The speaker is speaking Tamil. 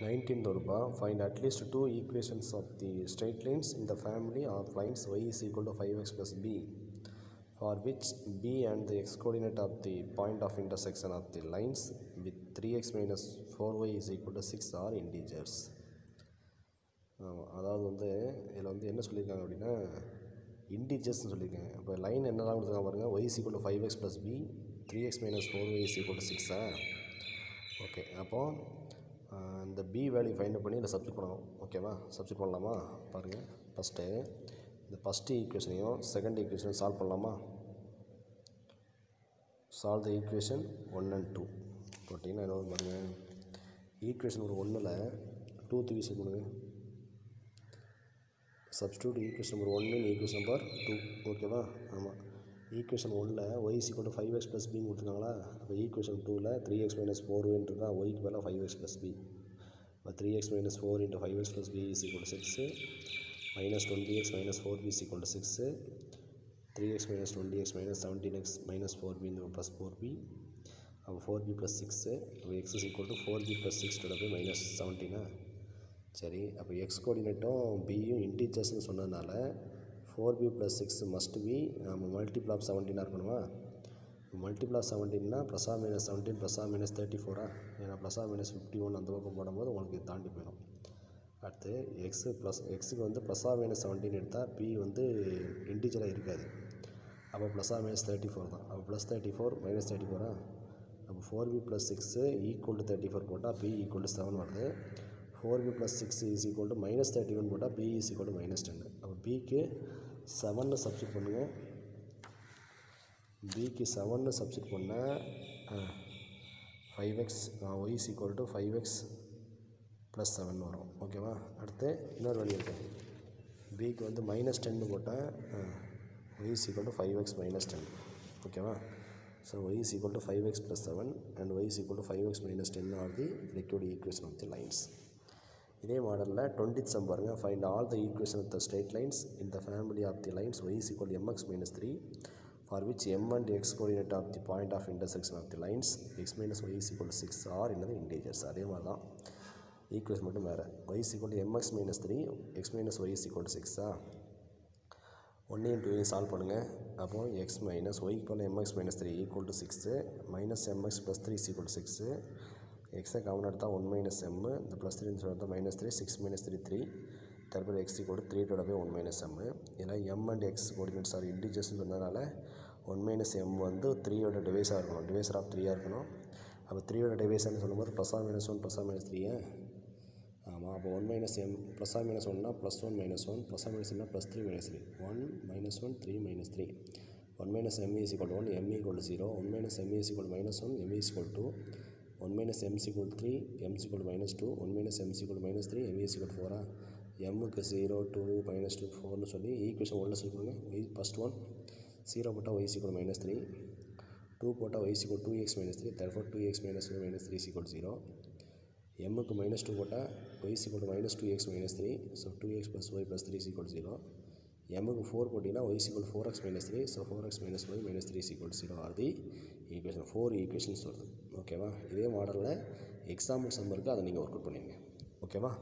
நைன்டீன் ரூபா find at least two equations of the straight lines in the family of lines y is equal to 5x plus b for which b and the x coordinate of the point of intersection of the lines with 3x minus 4y is equal to 6 are integers. ஆமாம் அதாவது வந்து இதில் வந்து என்ன சொல்லியிருக்காங்க அப்படின்னா இன்டிஜர்ஸ்னு சொல்லியிருக்காங்க இப்போ லைன் என்னெல்லாம் கொடுத்துருக்காங்க பாருங்கள் y equal to five x plus b three x minus four y is equal to சிக்ஸா ஓகே அப்போது இந்த பி வேல்யூ ஃபைண்ட் பண்ணி இதில் சப்ஜெக்ட் பண்ணணும். ஓகேவா சப்ஜெக்ட் பண்ணலாமா? பாருங்கள் ஃபஸ்ட்டு இந்த ஃபஸ்ட்டு ஈக்குவேஷனையும் செகண்ட் ஈக்குவேஷனையும் சால்வ் பண்ணலாமா? Solve the equation one and two போட்டிங்கன்னா என்ன பாருங்கள் ஈக்குவேஷன் ஒரு ஒன்றில் டூ தூக்கி செக் பண்ணுங்கள் சப்ஸ்டியூட் ஈக்குவேஷன் நம்பர் ஒன்று ஈக்குவேஷன் நம்பர் டூ ஓகேவா ஆமாம் ஈக்குவேஷன் ஒன்றில் y equal five x plus பின்னு கொடுத்துருக்காங்களா? அப்போ ஈக்குவேஷன் டூவில் த்ரீ எக்ஸ் மைனஸ் ஃபோர் இருக்கா? ஒய்க்கு மேலே ஃபைவ் எக்ஸ் ப்ளஸ் பி இப்போ three x minus four into five x plus b is equal six minus twenty x minus four b is equal six three x minus twenty x minus seventeen x minus four b இந்த ப்ளஸ் ஃபோர் பி அப்போ ஃபோர் பி ப்ளஸ் சிக்ஸு அப்போ x is equal to four b plus six போய் மைனஸ் செவன்டீனா சரி அப்போ எக்ஸ் கோஆர்டினேட்டும் பியும் இன்டீஜர்ஸ்னு சொன்னதுனால four b plus six must be நம்ம மல்டிபிள் ஆஃப் செவன்டீனாக இருக்கணுமா மல்டிபிள் ஆஃப் செவன்டீன்னா ப்ளஸா மைனஸ் செவன்டீன் ப்ளஸா மைனஸ் தேர்ட்டி ஃபோரா ஏன்னா ப்ளஸா மைனஸ் ஃபிஃப்டி ஒன் அந்த பக்கம் போடும்போது உங்களுக்கு இது தாண்டி போயிடும். அடுத்து எக்ஸு ப்ளஸ் எக்ஸுக்கு வந்து ப்ளஸா மைனஸ் செவன்டீன் எடுத்தால் பி வந்து இண்டிஜுவலாக இருக்காது. அப்போ ப்ளஸா மைனஸ் தேர்ட்டி ஃபோர் தான். அப்போ plus thirty four minus thirty ஃபோரா அப்போ four b plus six equal to thirty four போட்டால் பி ஈக்குவல் டு செவன் வருது. Four b plus six is equal to minus thirty one போட்டால் b is equal to minus ten அப்போ பிக்கு செவன்னு சப்ஸ்டிட் பண்ணுங்கள் பிக்கு செவன்னு சப்ஸ்டிட் பண்ணால் five x y is equal to five x plus seven வரும். ஓகேவா அடுத்து இன்னொரு வழி இருக்குது பிக்கு வந்து மைனஸ் டென்னு போட்டால் y is equal to five x minus ten ஓகேவா so y is equal to five x plus seven and y is equal to five x minus ten are the liquid equation of the lines இதே மாடலில் டுவெண்ட்டி சம் பாருங்கள் find all the equation of the straight lines in the family of the lines y is equal m x minus three for which m and x coordinate of the point of intersection of the lines x minus y is equal six are என்னது இன்டீஜர்ஸ் அதே மாதிரி தான் ஈக்குவேஷன் மட்டும் வேறு. Y is equal m x minus three x minus y is equal சிக்ஸா ஒன்றையும் டூவையும் சால்வ் பண்ணுங்கள் அப்போது x minus y equal m x minus three equal to six minus m x plus three equal six எக்ஸை காமன் எடுத்தால் ஒன் மைனஸ் எம்மு இந்த ப்ளஸ் த்ரீ சொல்லிட்டு minus three six minus three three தற்போது எக்ஸ் ஈக்குவல் த்ரீ டோட போய் ஒன் மைனஸ் எம்மு ஏன்னா m and x coordinates are இன்டிஜர்ஸ்னு சொன்னதுனால ஒன் மைனஸ் எம் வந்து த்ரீயோட டிவைஸாக இருக்கணும். டிவைசர் ஆஃப் த்ரீயாக இருக்கணும். அப்போ த்ரீயோட டிவைஸர்னு சொல்லும்போது plus or minus one plus or minus three ஆமாம் அப்போ one minus m plus or minus ஒன்னா plus one minus one plus or minus ஒன்னா plus three minus three one minus one three minus three one minus m is equal one m equal zero one minus m is equal minus one m is equal two one minus m equal three m equal minus two one minus M equal minus three M is equal ஃபோரா எம்முக்கு ஜீரோ டூ மைனஸ் டூ ஃபோர்னு சொல்லி ஈக்குவேஷன் ஒன்றில் சொல்லிக்கோங்க ஒய் ஃபஸ்ட் ஒன் ஜீரோ போட்டால் y equal minus three two போட்டால் y equal two x minus three therefore two x minus two minus three equal zero எம்முக்கு minus two போட்டால் y equal minus two x minus three so two x plus y plus three equal zero எம்முக்கு four போட்டிங்கன்னா y four x minus three so four X minus Y minus three equal zero are the equation four equations வருது ஓகேவா இதே மாடலில் எக்ஸாம்பிள் சம் இருக்குது அதை நீங்கள் ஒர்க் அவுட் பண்ணிடுங்க ஓகேவா